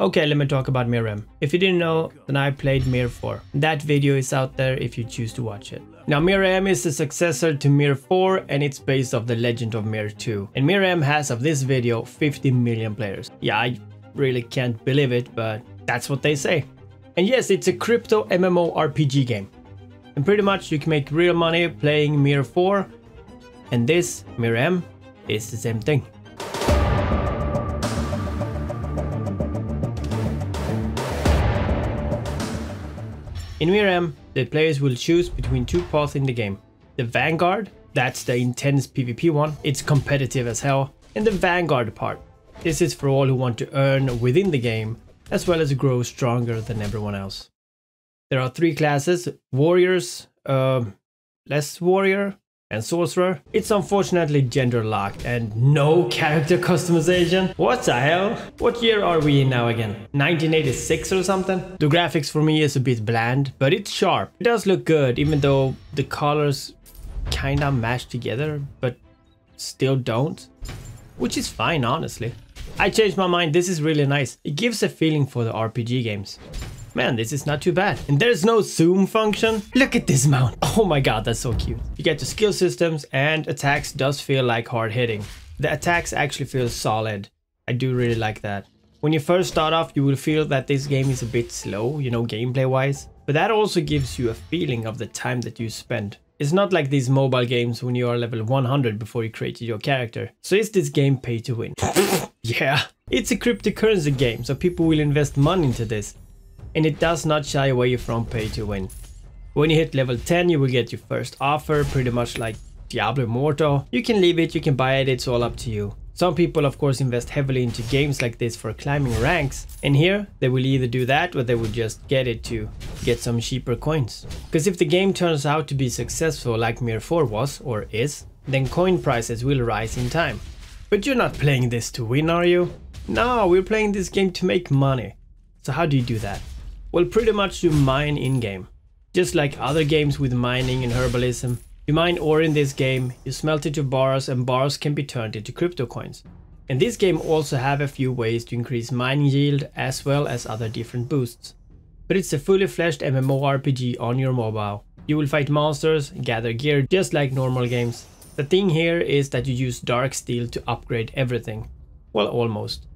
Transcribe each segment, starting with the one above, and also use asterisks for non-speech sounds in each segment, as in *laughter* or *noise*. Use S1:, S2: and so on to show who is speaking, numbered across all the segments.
S1: Okay, let me talk about Mir M If you didn't know, then I played Mir 4. That video is out there if you choose to watch it. Now Mir M is the successor to Mir 4 and it's based off the legend of Mir 2. And Mir M has of this video 50 million players. Yeah, I really can't believe it, but that's what they say. And yes, it's a crypto MMO RPG game. And pretty much you can make real money playing Mir 4 and this, Mir M, is the same thing. In Mir M the players will choose between two paths in the game. The Vanguard, that's the intense PvP one, it's competitive as hell, and the Vanguard part. This is for all who want to earn within the game, as well as grow stronger than everyone else. There are three classes, Warriors, uh, Less Warrior, and Sorcerer. It's unfortunately gender locked and no character customization. What the hell? What year are we in now again? 1986 or something? The graphics for me is a bit bland, but it's sharp. It does look good even though the colors kinda mash together, but still don't. Which is fine honestly. I changed my mind, this is really nice. It gives a feeling for the RPG games. Man, this is not too bad. And there's no zoom function. Look at this mount. *laughs* Oh my god, that's so cute. You get the skill systems and attacks does feel like hard hitting. The attacks actually feel solid. I do really like that. When you first start off, you will feel that this game is a bit slow, you know, gameplay wise. But that also gives you a feeling of the time that you spend. It's not like these mobile games when you are level 100 before you created your character. So is this game pay to win? *laughs* yeah. It's a cryptocurrency game, so people will invest money into this and it does not shy away from pay to win. When you hit level 10 you will get your first offer, pretty much like Diablo Immortal. You can leave it, you can buy it, it's all up to you. Some people of course invest heavily into games like this for climbing ranks and here they will either do that or they will just get it to get some cheaper coins. Because if the game turns out to be successful like Mir 4 was or is, then coin prices will rise in time. But you're not playing this to win are you? No, we're playing this game to make money. So how do you do that? Well, pretty much you mine in-game. Just like other games with mining and herbalism, you mine ore in this game, you smelt it to bars and bars can be turned into crypto coins. And this game also have a few ways to increase mining yield as well as other different boosts. But it's a fully fleshed MMORPG on your mobile. You will fight monsters, gather gear just like normal games. The thing here is that you use Dark Steel to upgrade everything. Well, almost.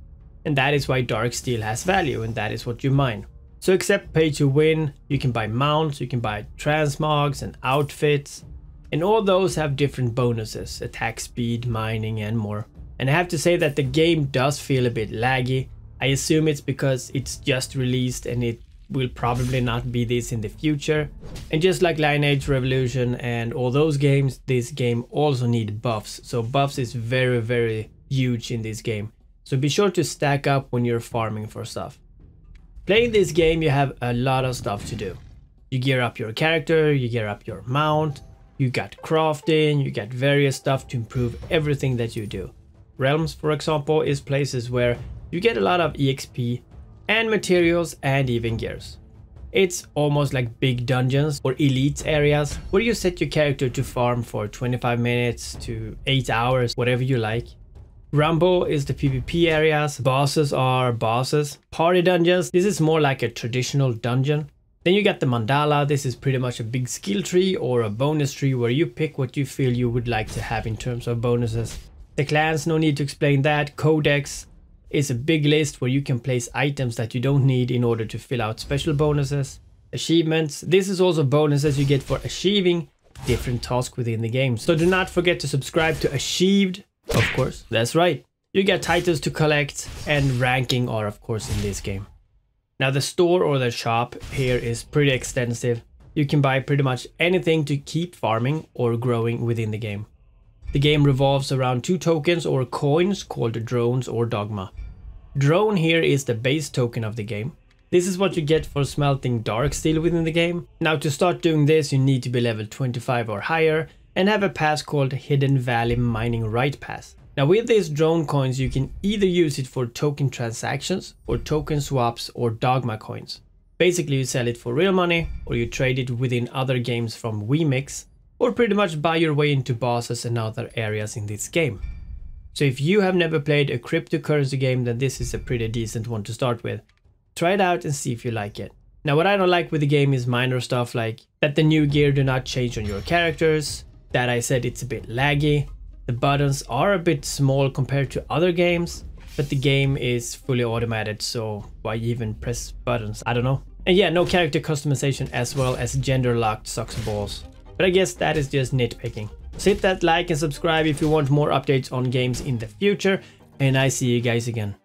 S1: And that is why Dark Steel has value and that is what you mine. So except pay to win, you can buy mounts, you can buy transmogs and outfits. And all those have different bonuses, attack speed, mining and more. And I have to say that the game does feel a bit laggy. I assume it's because it's just released and it will probably not be this in the future. And just like Lineage Revolution and all those games, this game also need buffs. So buffs is very, very huge in this game. So be sure to stack up when you're farming for stuff. Playing this game you have a lot of stuff to do. You gear up your character, you gear up your mount, you got crafting, you got various stuff to improve everything that you do. Realms, for example, is places where you get a lot of EXP and materials and even gears. It's almost like big dungeons or elite areas where you set your character to farm for 25 minutes to 8 hours, whatever you like. Rumble is the PvP areas, bosses are bosses. Party dungeons, this is more like a traditional dungeon. Then you get the mandala, this is pretty much a big skill tree or a bonus tree where you pick what you feel you would like to have in terms of bonuses. The clans, no need to explain that. Codex is a big list where you can place items that you don't need in order to fill out special bonuses. Achievements, this is also bonuses you get for achieving different tasks within the game. So do not forget to subscribe to Achieved of course, that's right. You get titles to collect and ranking are of course in this game. Now the store or the shop here is pretty extensive. You can buy pretty much anything to keep farming or growing within the game. The game revolves around two tokens or coins called drones or dogma. Drone here is the base token of the game. This is what you get for smelting dark steel within the game. Now to start doing this you need to be level 25 or higher and have a pass called Hidden Valley Mining Right Pass. Now with these drone coins you can either use it for token transactions or token swaps or dogma coins. Basically you sell it for real money or you trade it within other games from WeMix or pretty much buy your way into bosses and other areas in this game. So if you have never played a cryptocurrency game then this is a pretty decent one to start with. try it out and see if you like it. Now what I don't like with the game is minor stuff like that the new gear do not change on your characters, that I said it's a bit laggy, the buttons are a bit small compared to other games, but the game is fully automated so why even press buttons, I don't know. And yeah, no character customization as well as gender locked socks balls. But I guess that is just nitpicking. So hit that like and subscribe if you want more updates on games in the future and I see you guys again.